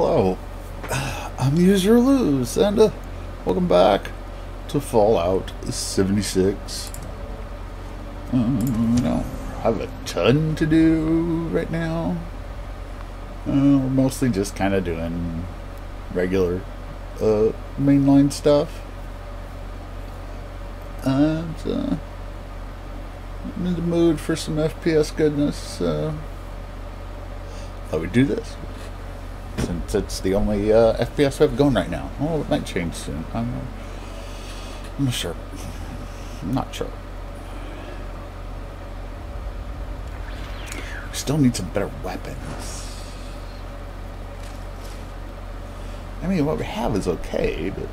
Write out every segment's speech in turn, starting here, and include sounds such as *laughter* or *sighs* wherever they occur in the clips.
Hello, *sighs* I'm UsYr Illus, and uh, welcome back to Fallout 76. Um, I have a ton to do right now. Uh, we're mostly just kind of doing regular uh, mainline stuff. And uh, I'm in the mood for some FPS goodness, so I would do this since it's the only uh, FPS we have going right now. Oh, it might change soon. I'm, I'm not sure. I'm not sure. We still need some better weapons. I mean, what we have is okay, but.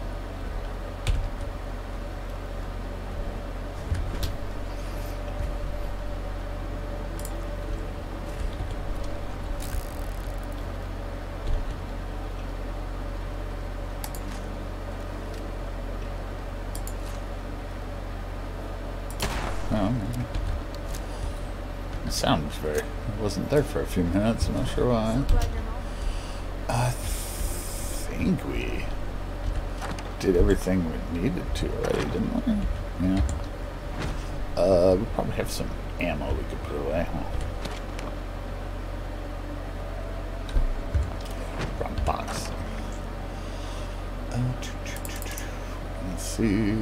Oh. The sound was very. It wasn't there for a few minutes. I'm not sure why. I think we did everything we needed to already, didn't we? Yeah. Uh, we probably have some ammo we could put away, huh? Wrong box. Uh, let's see.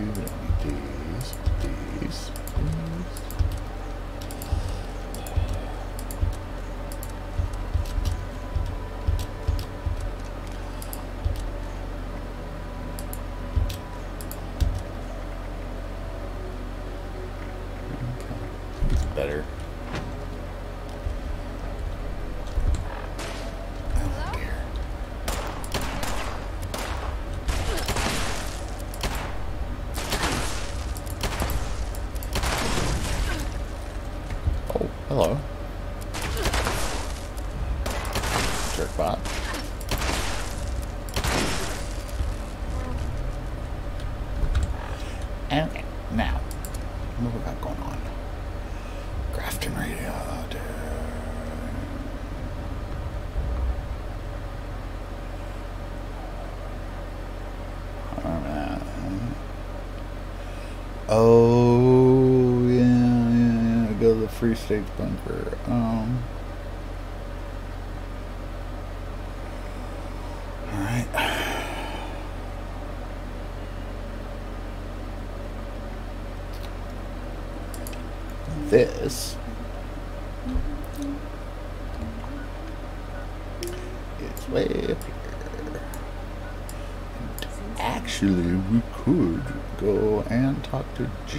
Radio. Oh, yeah, yeah, yeah. Go to the Free States bunker. Um.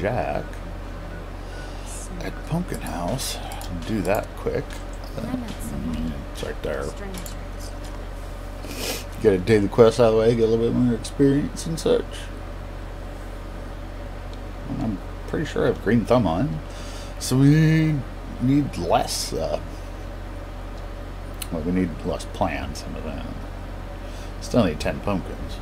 Jack at Pumpkin House. Do that quick. It's right there. Get a daily quest out of the way, get a little bit more experience and such. And I'm pretty sure I have Green Thumb on. So we need less, uh, well, we need less plants some of that. Still need 10 pumpkins.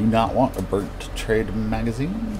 Do not want a burnt trade magazine.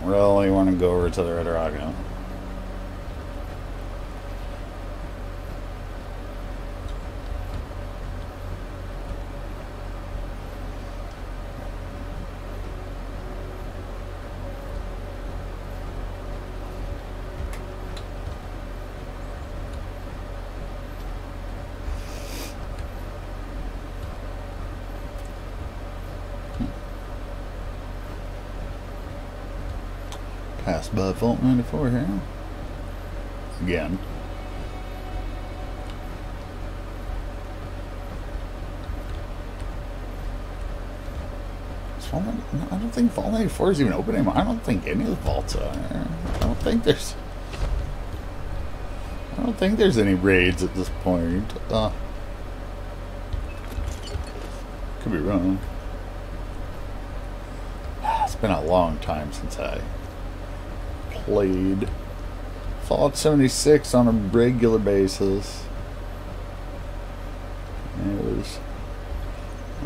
Don't really want to go over to the Red Rock Pass by Vault 94 here. Again. Is Vault 90 no, I don't think Vault 94 is even open anymore. I don't think any of the vaults are. I don't think there's. I don't think there's any raids at this point. Uh, could be wrong. *sighs* It's been a long time since I played Fallout 76 on a regular basis. It was,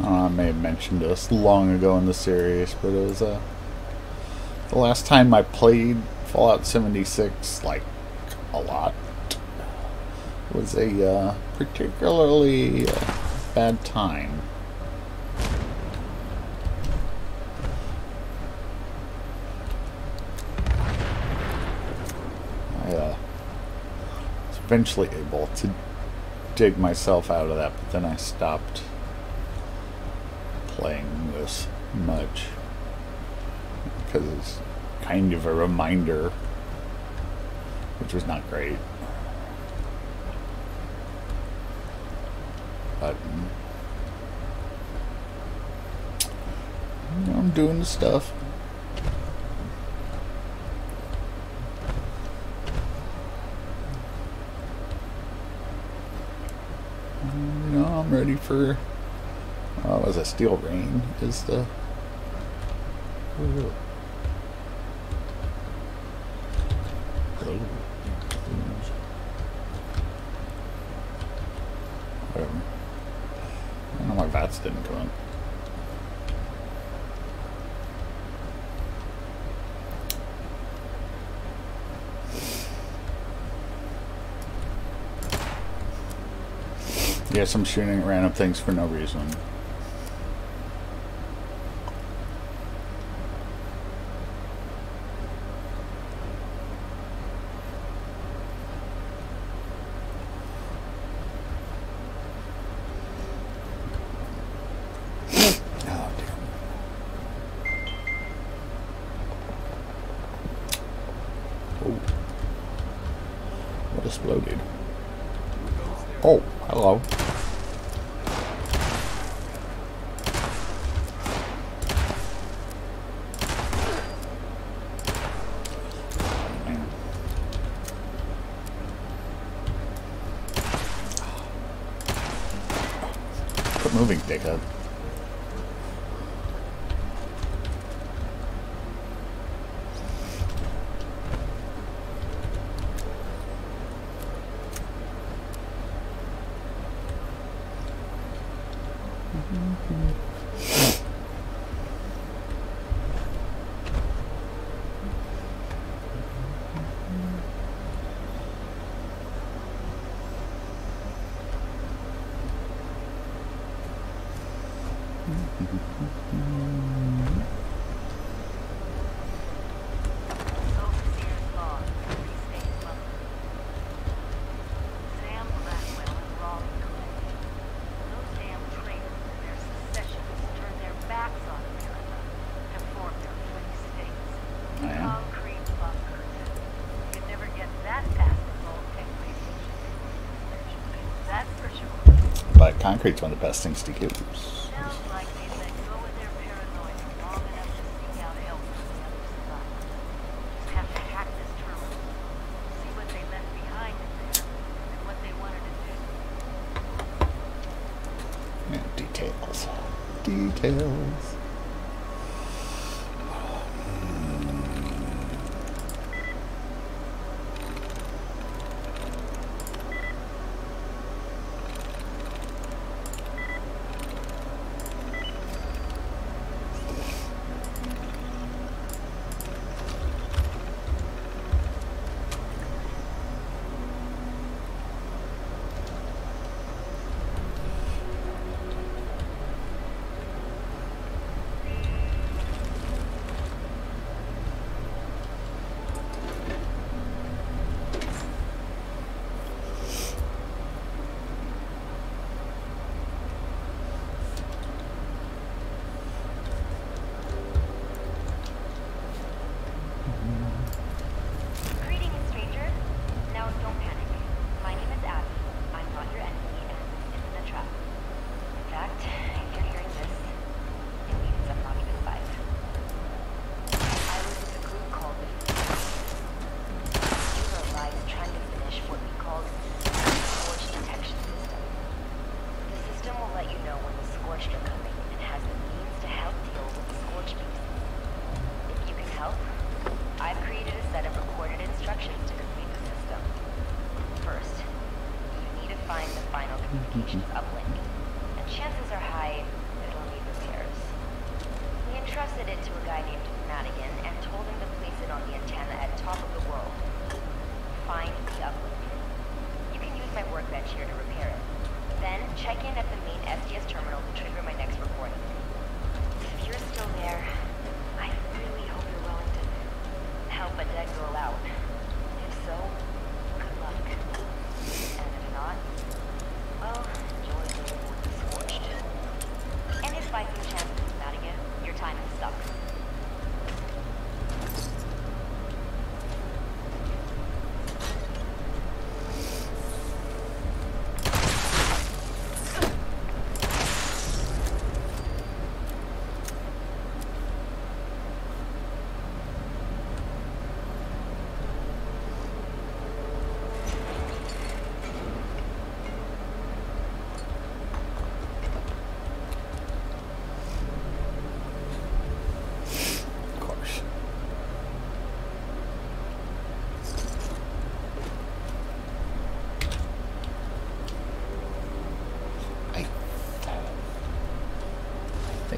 I, I may have mentioned this long ago in the series, but it was uh, the last time I played Fallout 76 like a lot It was a uh, particularly uh, bad time. I uh, was eventually able to dig myself out of that, but then I stopped playing this much because it's kind of a reminder, which was not great. But you know, I'm doing the stuff. You know, I'm ready for. Uh, was a Steel Rain? Is the. Ooh. Oh. Whatever. I don't know why VATS didn't come in. Yes, I'm shooting at random things for no reason. dickhead. Concrete's one of the best things to use.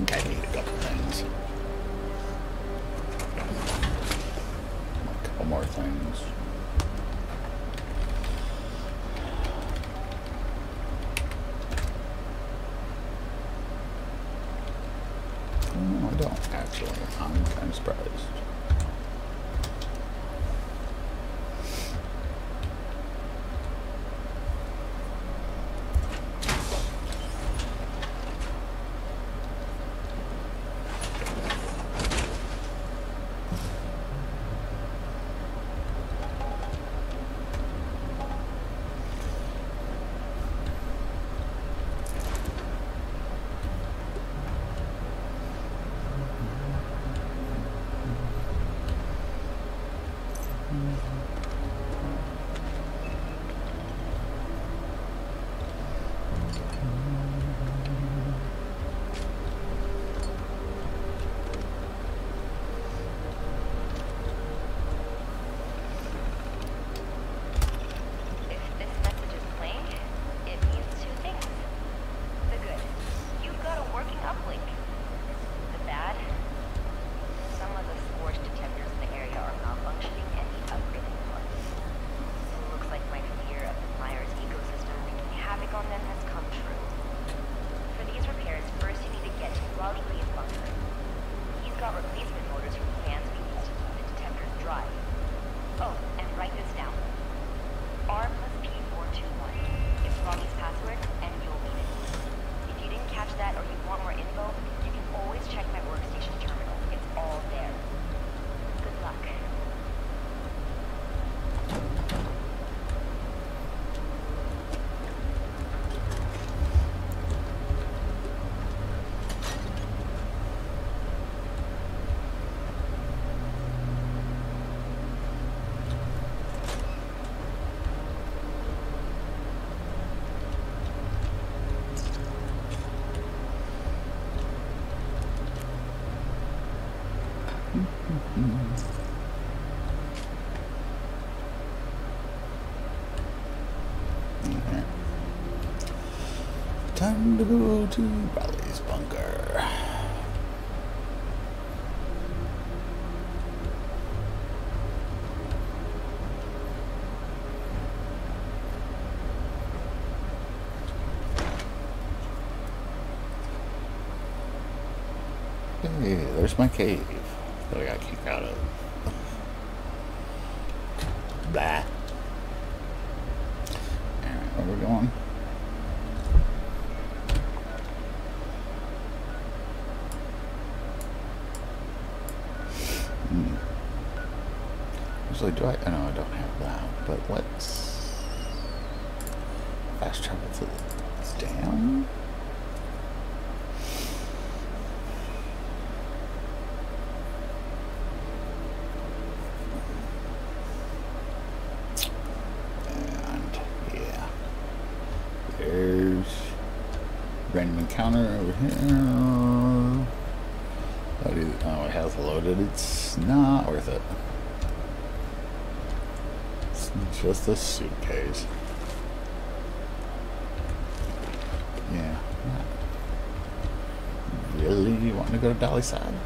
think I need a couple things. A couple more things. No, I don't actually. I'm kind of surprised. Alright. Time to go to Riley's bunker. Hey, there's my cave that I got kicked out of. Blah. The suitcase? Yeah. Really? You want to go to Dolly Sods?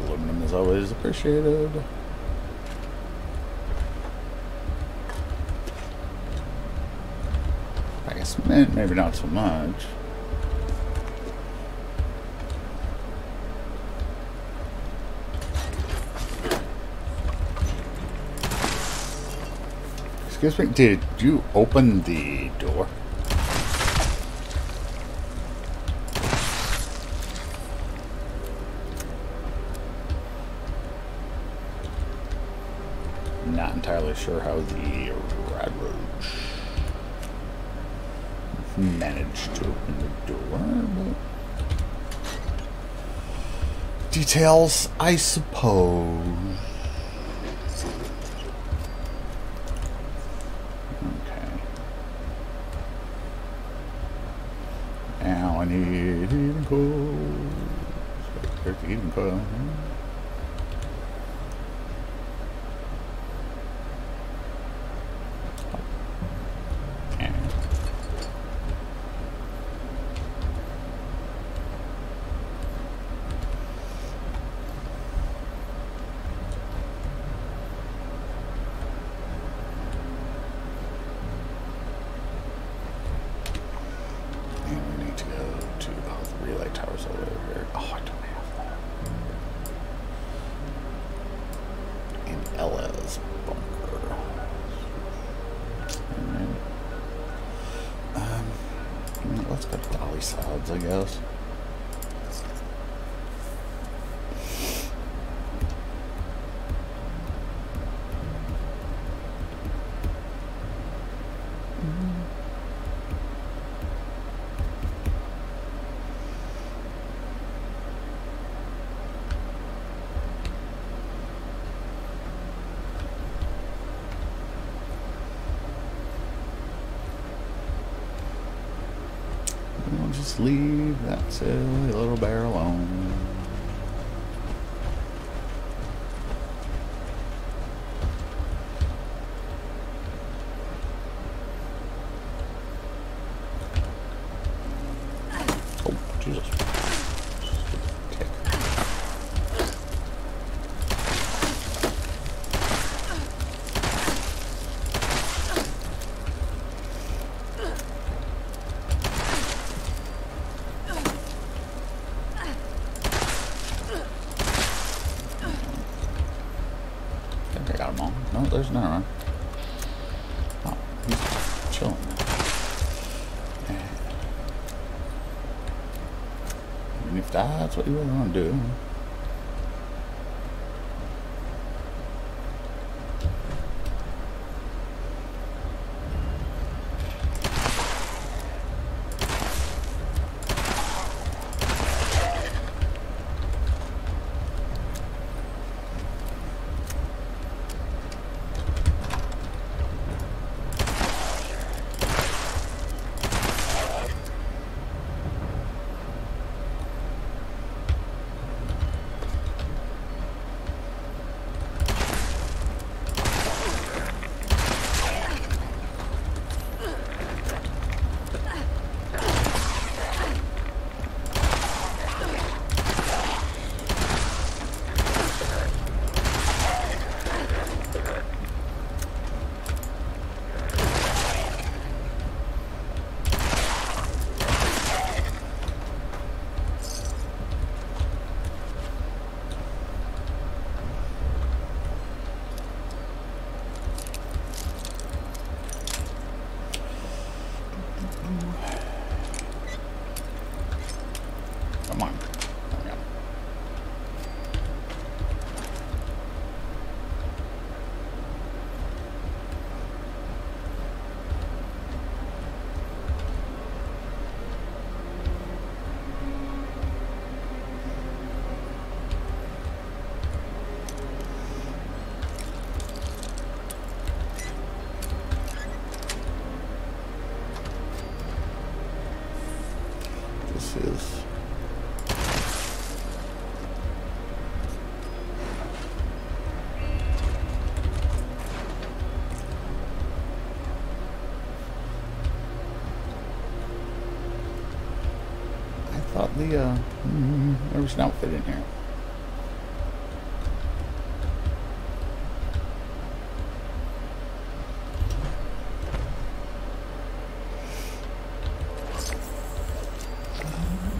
Aluminum is always appreciated. I guess eh, maybe not so much. Excuse me, did you open the door? Not entirely sure how the Roach managed to open the door, details, I suppose. 20 healing coils. 30 healing coils. Silly little bear alone. Oh, Jesus. Tick. I think I got them all. No, there's around. Oh, he's chilling. And if that's what you really want to do. The uh, mm, there an outfit in here.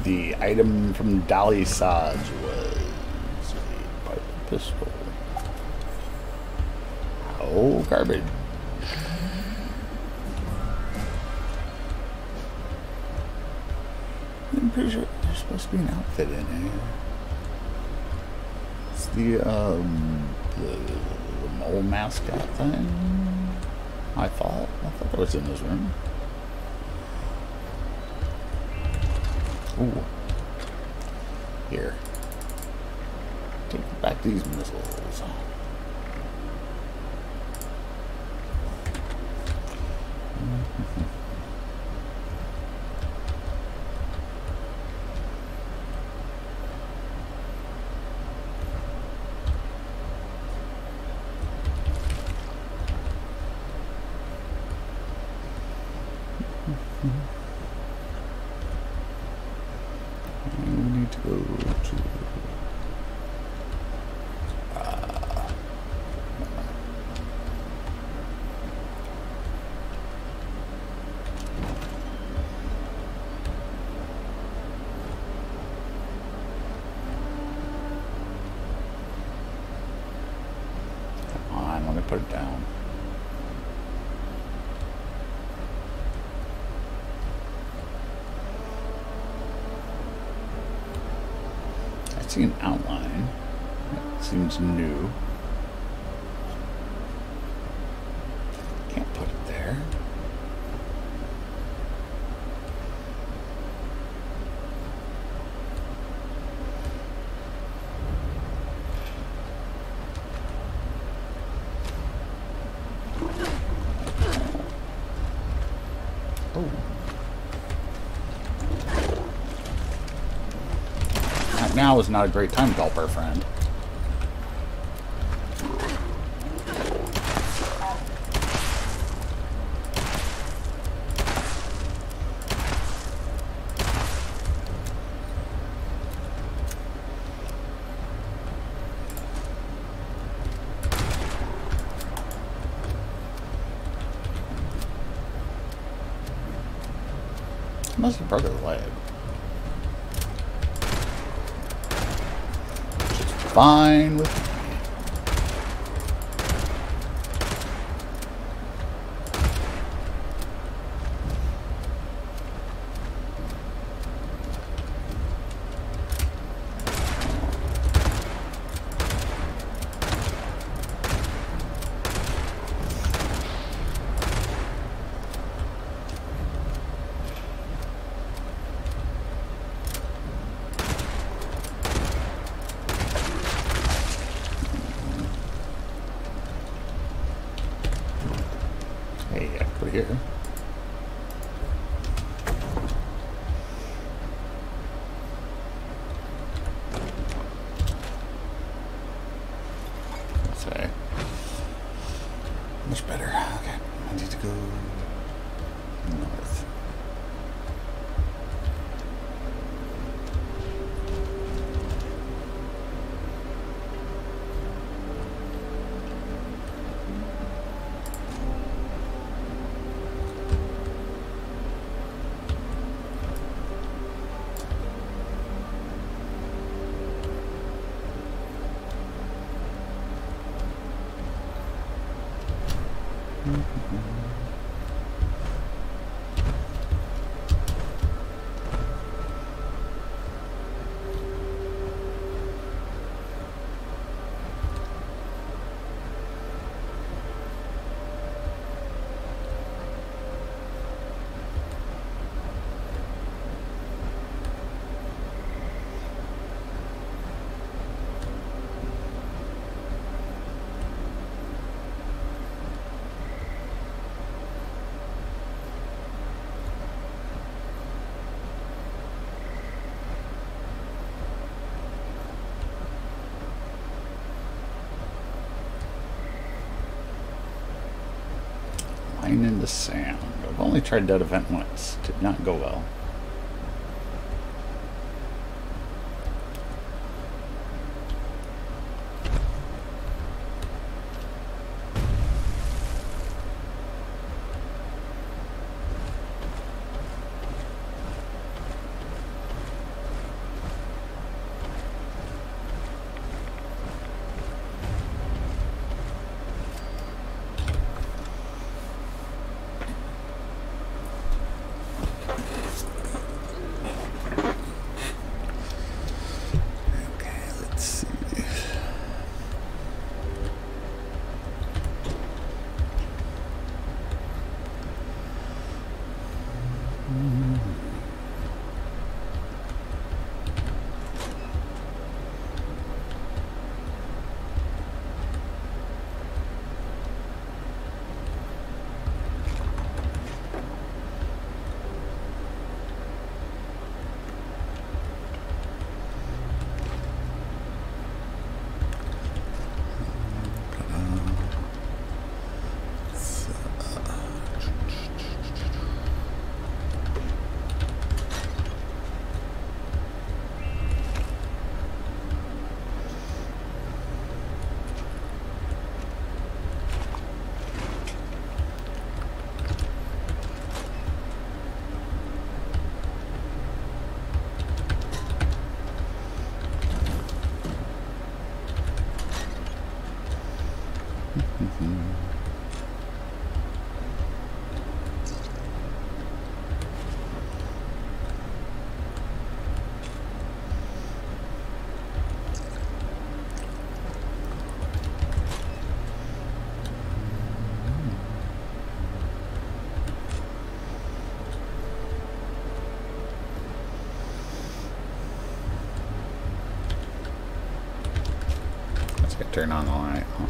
The item from Dolly Sods was a pistol. Oh, garbage. An outfit in here. It's the, um, the, the mole mascot thing. I thought. I thought it was in this room. Ooh. Here. Take back these missiles. *laughs* And we need to go to. Uh, come on, let me put it down. I see an outline. That seems new. Can't put it there. Oh. Right Now is not a great time to help our friend. Must have broke her leg. Which is fine with in the sand. I've only tried that event once. Did not go well. Turn on the light. Huh?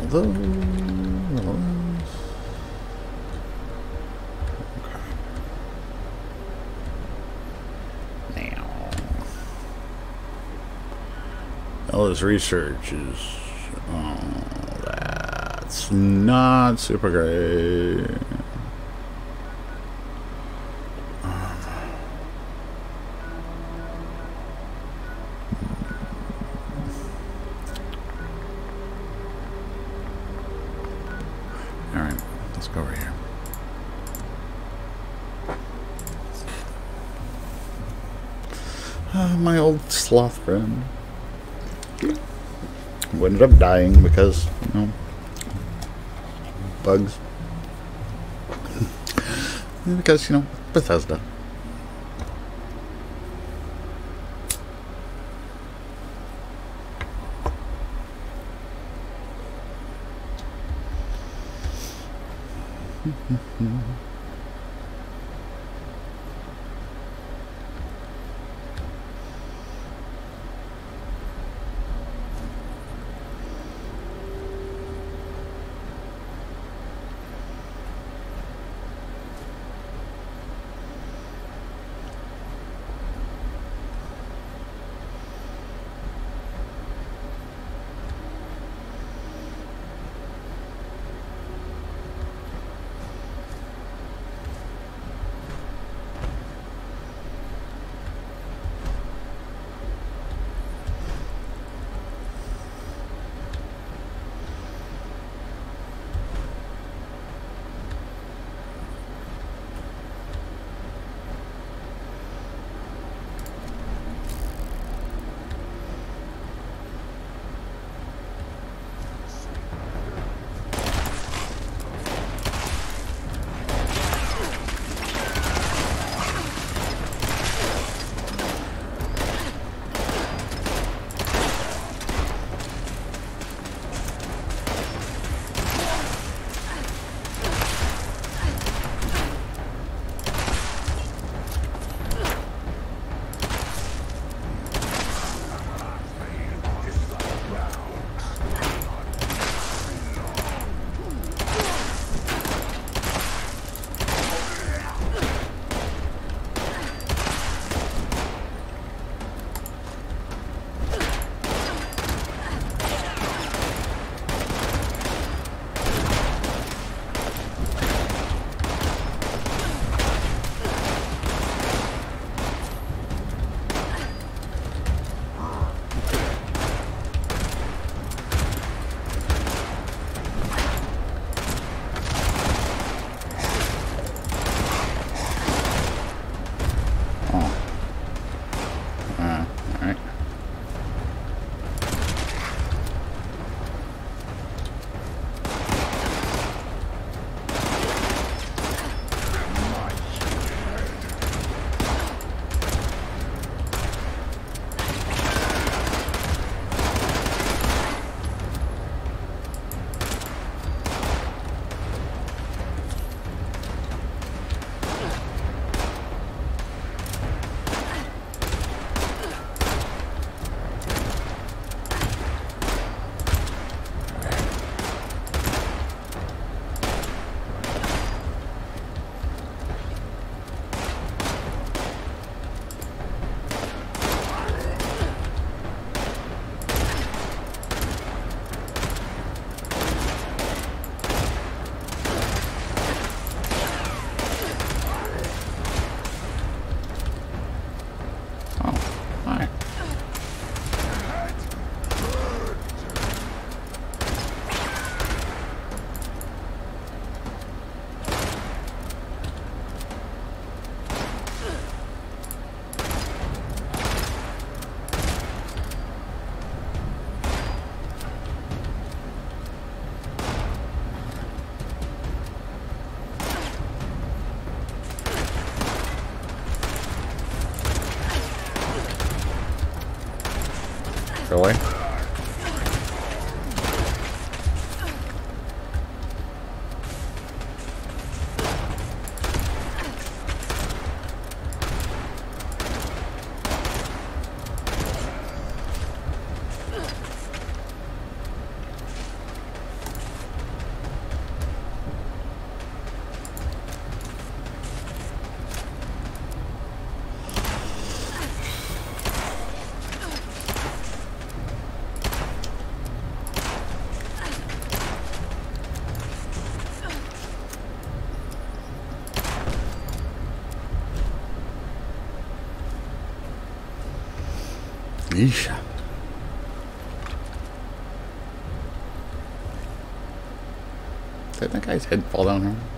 Hmm. Although, okay. Now, all this research is, oh, that's not super great. Slothbrand. We ended up dying because, you know, bugs. *laughs* because, you know, Bethesda. *laughs* away. Alicia. Did that guy's head fall down here?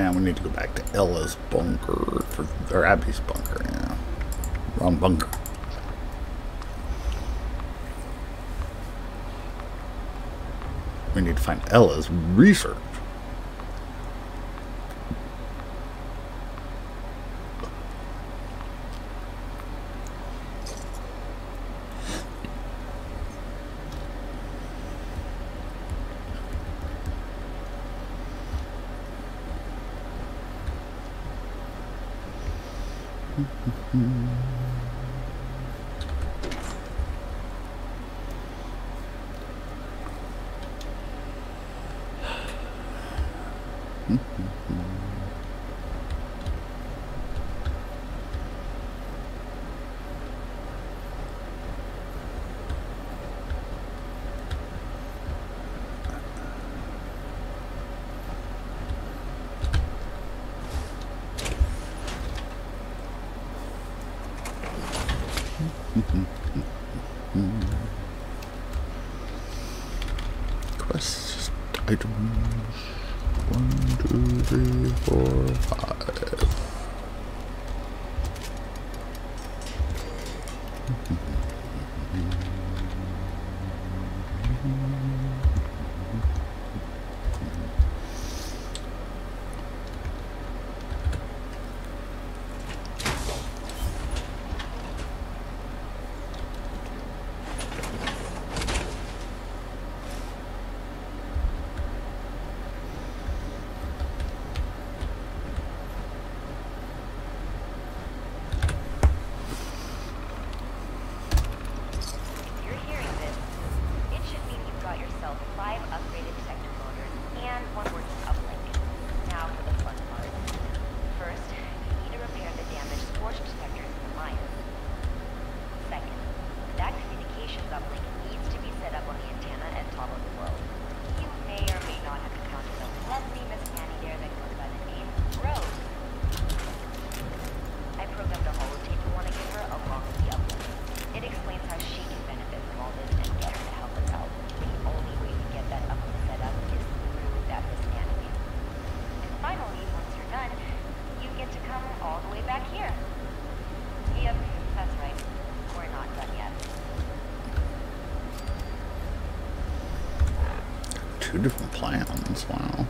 Now we need to go back to Ella's bunker, for, or Abby's bunker, yeah. Wrong bunker. We need to find Ella's research. Mm-hmm. three, four, five. Two different plans, wow.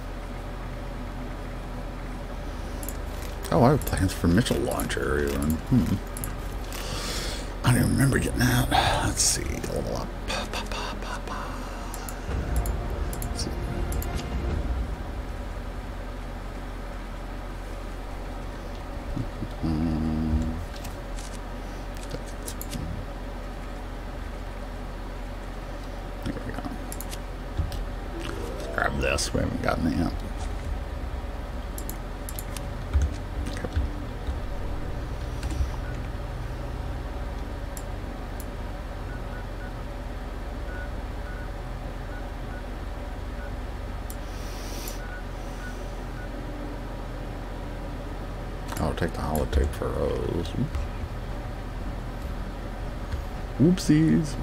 Oh, I have plans for Mitchell launch area. Hmm. I don't even remember getting that. Let's see, level up. Holotape. Oopsies.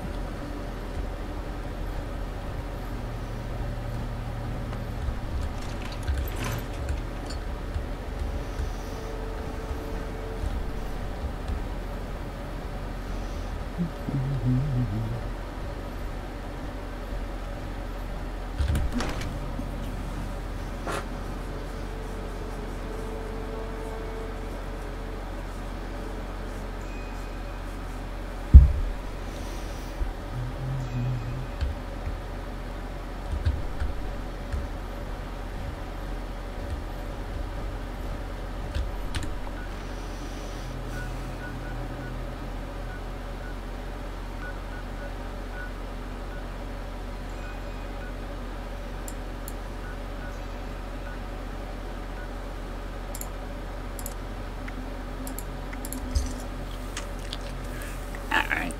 Alright.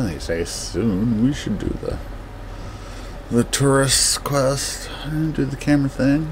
Well, they say soon we should do the the tourist quest and do the camera thing.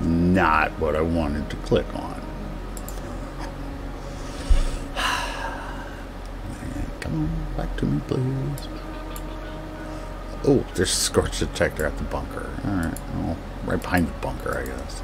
Not what To click on. Come on, back to me, please. Oh, there's a scorch detector at the bunker. Alright, well, right behind the bunker, I guess.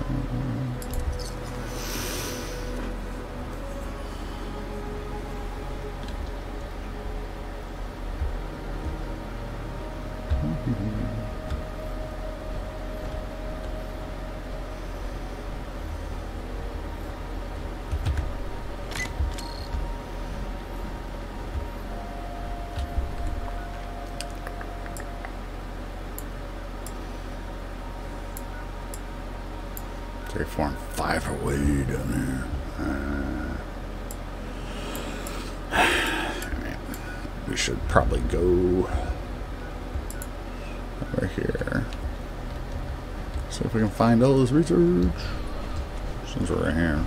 Find all this research. Since we're right here.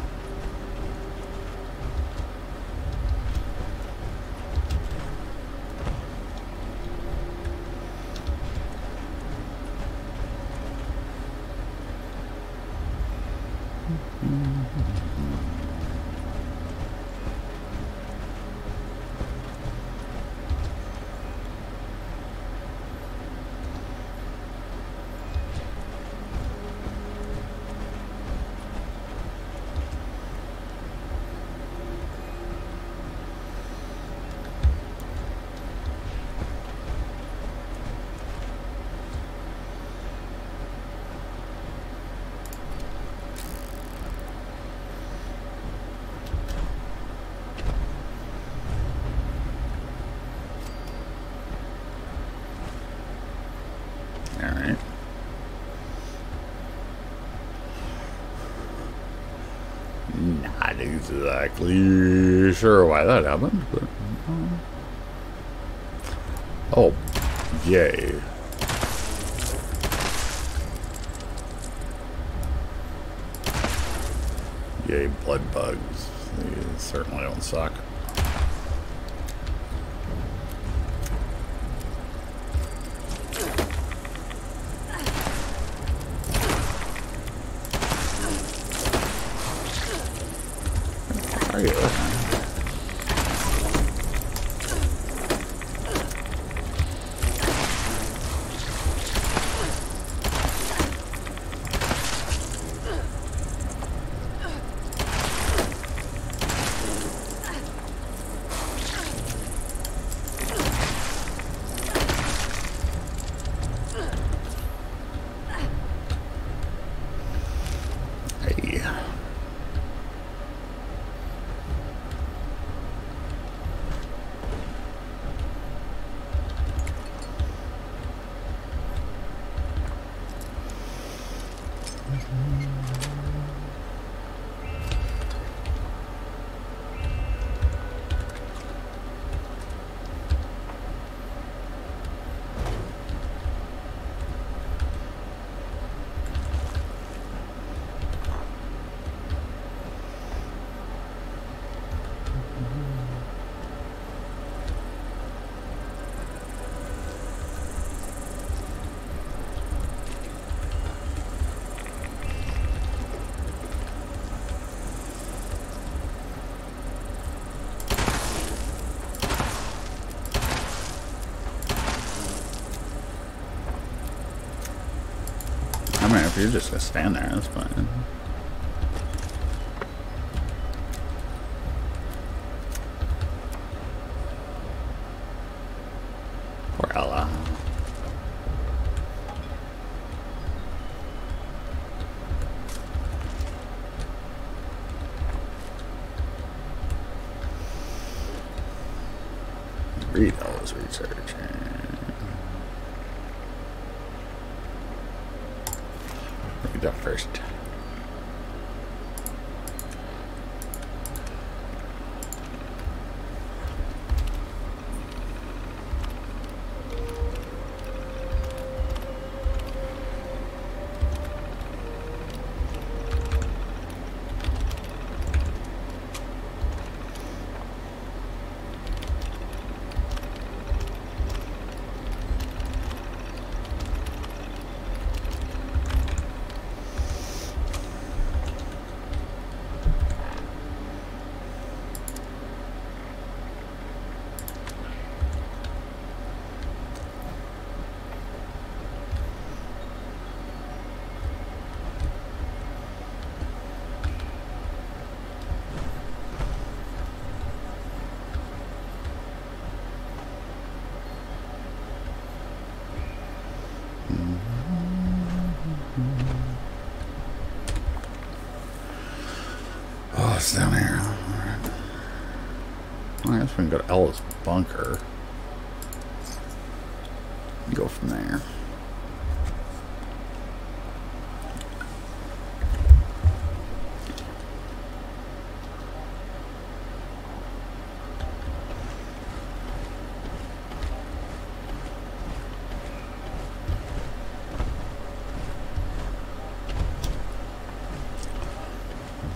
Alright. Not exactly sure why that happened, but. uh, Oh, yay. Yay, blood bugs. These certainly don't suck. are you? Hey. I mean, if you're just gonna stand there, that's fine. Poor Ella. Read Ella's research. Read that first. Oh, it's down here. Alright. Well, I guess we can go to Ella's bunker. and Go from there.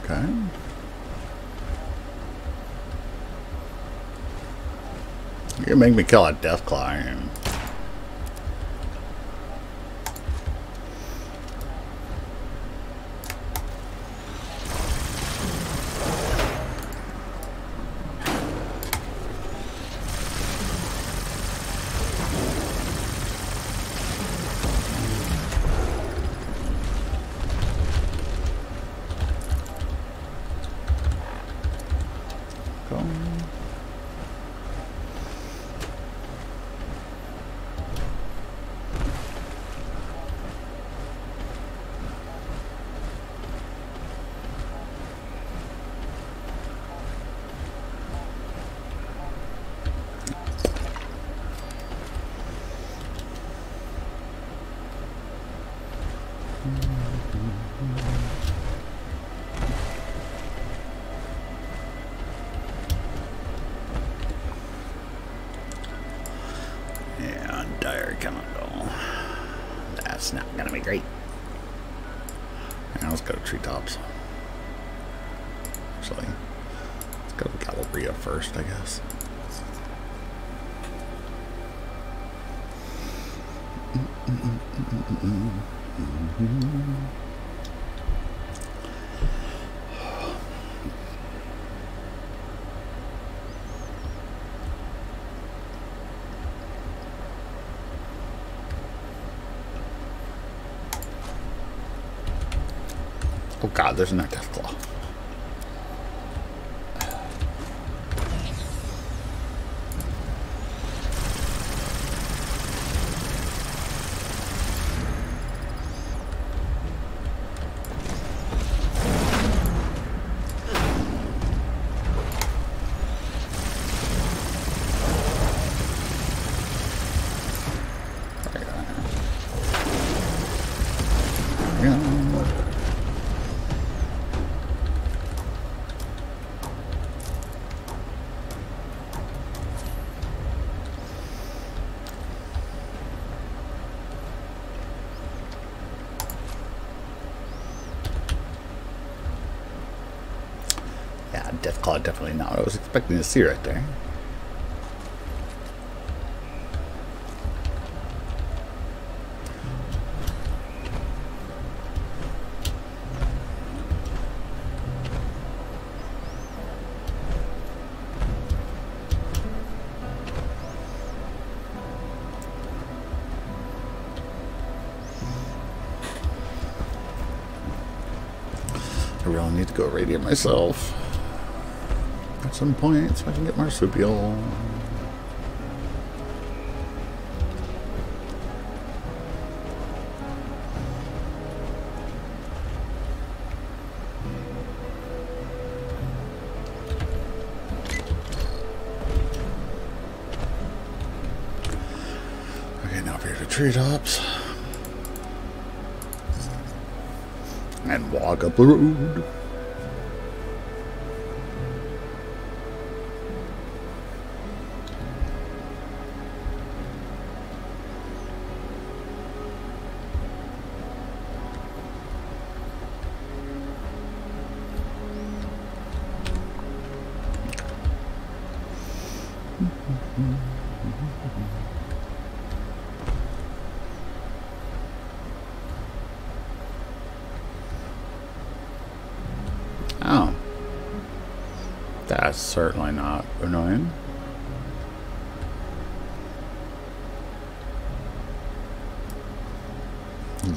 Okay. You're make me kill a Deathclaw. first, I guess. Oh god, there's an deathclaw. Deathclaw definitely not I was expecting to see right there. I really need to go radiant myself at some point so I can get marsupial. Okay, now here to treetops. And walk up the road.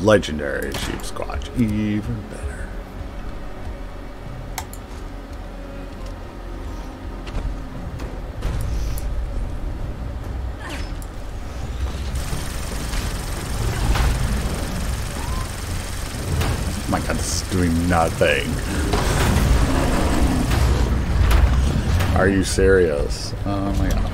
Legendary Sheepsquatch. Even better. Oh my god, this is doing nothing. Are you serious? Oh my god.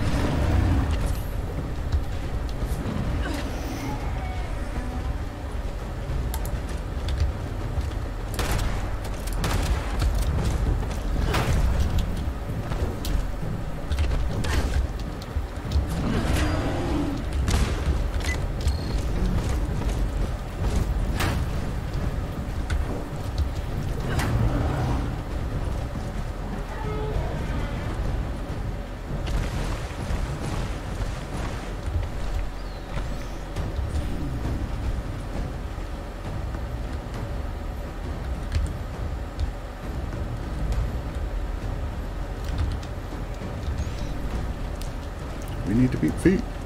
Need to beat feet.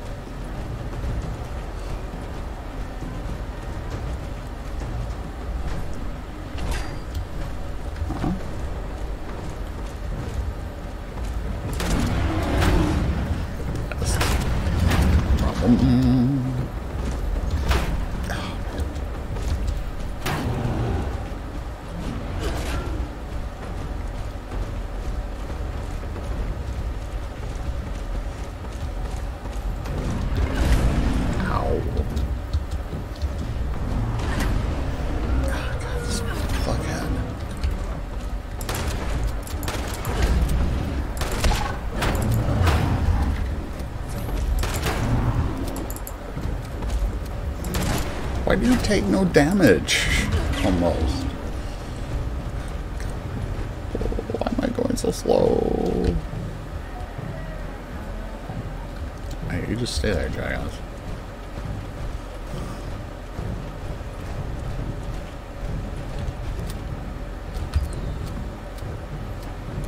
Take no damage? Almost. Why am I going so slow? Hey, you just stay there, Giles.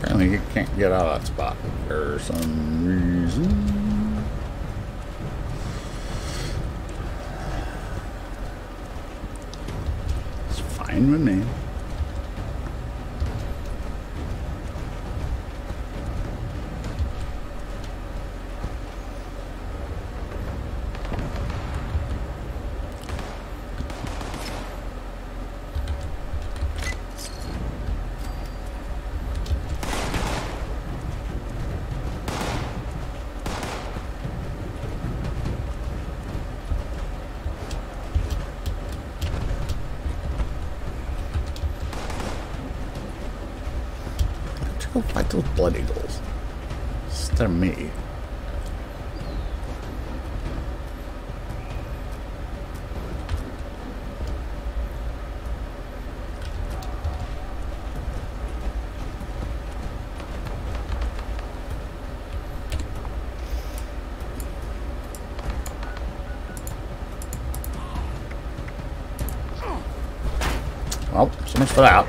Apparently he can't get out of that spot for some reason. It's fine with me. go fight those blood eagles. Instead of me. For that.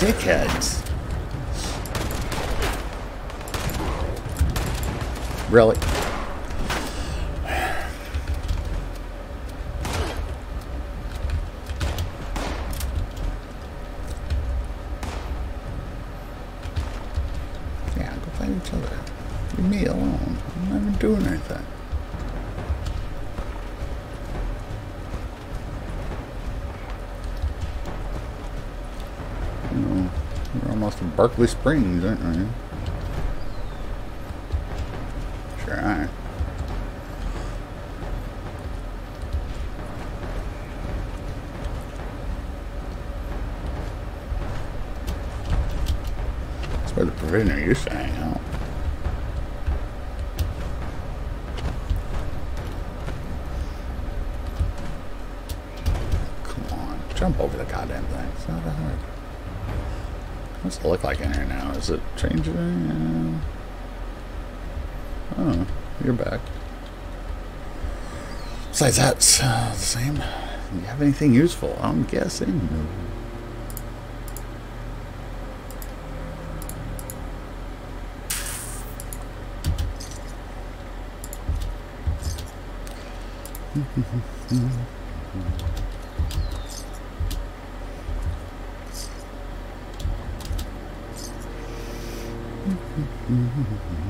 Dickheads. Really? Berkeley Springs, aren't we? Sure. That's where the provisioner used to hang out. Come on, jump over the goddamn thing. It's not that hard. What's it look like Is it changing? Uh, oh, you're back. Besides, that's uh, the same. Do you have anything useful? I'm guessing. Mm-hmm.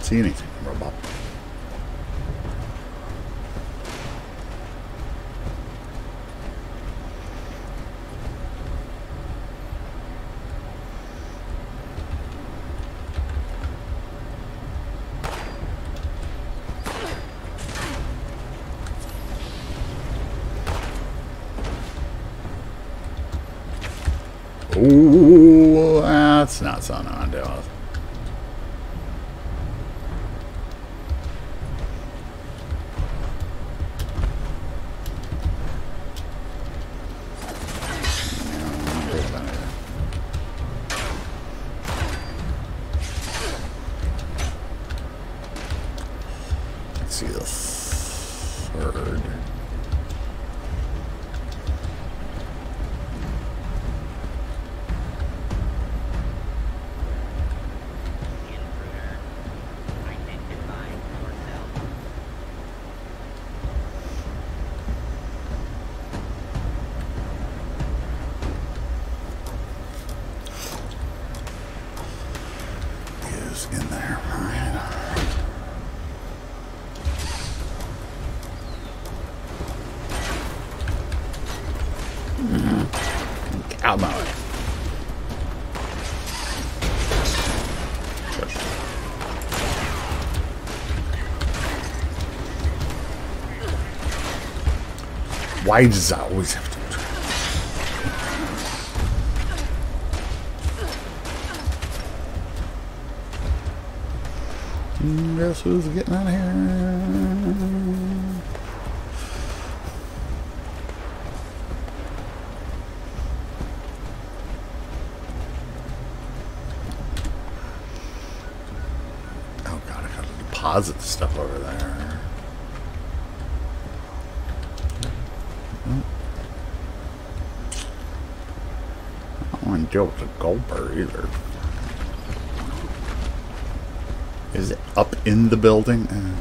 Don't see anything, robot. Ooh, that's not something I do. Why does I always have to? Mm, Guess who's getting out of here? Oh god, I gotta deposit the stuff over there. With the Goldberg either. Is it up in the building? Uh,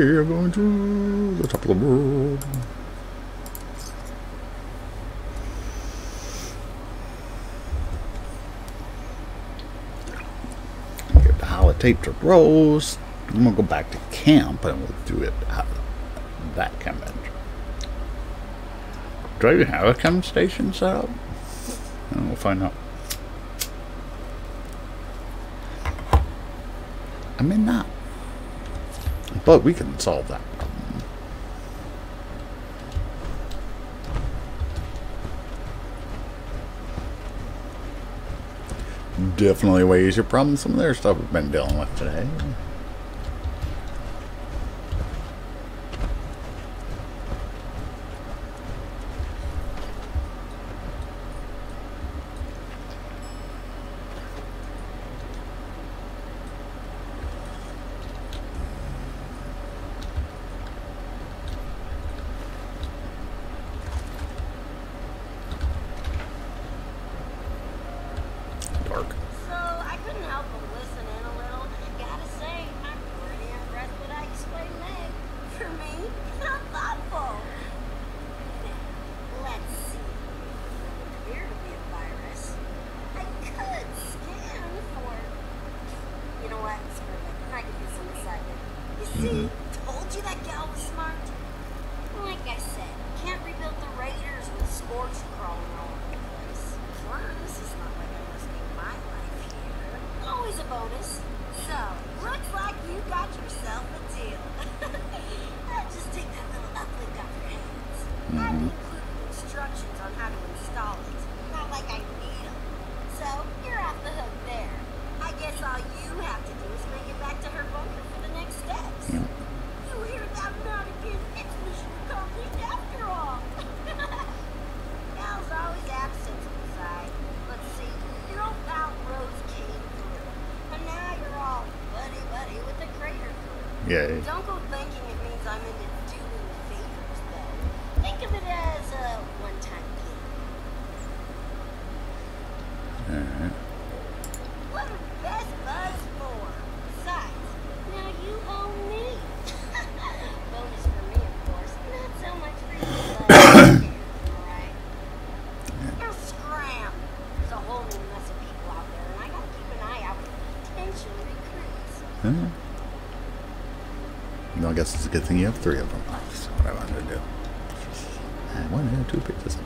We're going to the top of the world. Get the holotape to Rose. I'm gonna go back to camp and we'll do it out that convention. Do I even have a chem station set up? And we'll find out. I mean, not. But we can solve that problem. Definitely way easier problem than some of their stuff we've been dealing with today. Dark. So I couldn't help but listen in a little. and I gotta say, I'm pretty impressed with how you explained Meg. For me, how thoughtful. Now, let's see. It appear to be a virus. I could scan for. You know what? Screw it. I can do some second. You see, told you that gal was smart. Like I said, can't rebuild the Raiders with Scorch crawling all over the place. Plus, it's not like I'm risking my life here. Always a bonus. So, looks like you got yourself a deal. I'll just take that little uplink off your I need them. So, you're off the hook there. I guess all you have to do is make it back to her for the next steps. Crew. Yay. Don't go thinking it means I'm into doing favors, though. Think of it as a one-time gig. Alright. What are best buds for? Besides, now you owe me. Bonus for me, of course. Not so much for you, but right. Now scram. There's a whole new mess of people out there, and I gotta keep an eye out for potential recruits. Yeah. You know, I guess it's a good thing you have three of them. That's what I wanted to do. And one and two pick this up.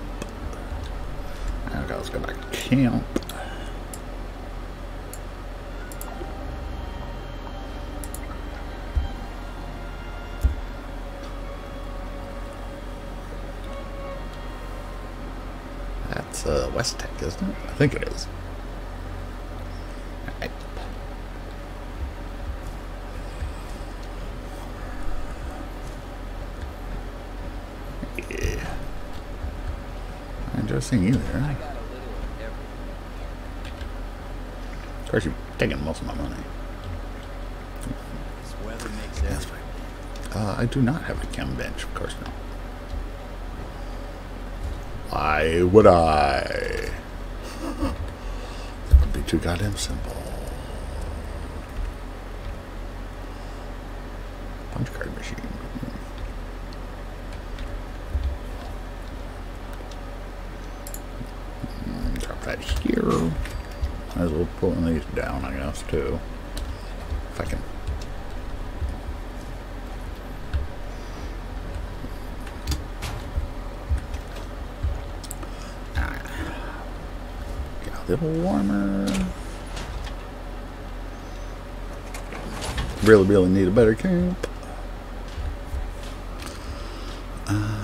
Okay, let's go back to camp. That's uh, West Tek, isn't it? I think it is. Alright. Yeah. I enjoy seeing you there. got a little of course, you're taking most of my money. This weather fine. Uh, I do not have a chem bench, of course not. Why would I? *laughs* That would be too goddamn simple. I too. If I can Get a little warmer. Really, really need a better camp. Uh,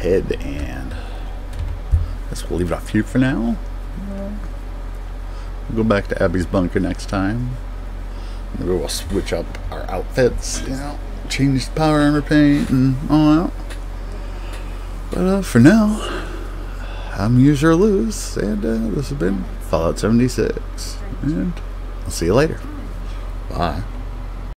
ahead and guess we'll leave it off here for now. We'll go back to Abbie's bunker next time. Maybe we'll switch up our outfits, you know, change the power armor paint and all that. But uh, for now, I'm UsYr Illus, and uh, this has been Fallout 76. And I'll see you later. Bye.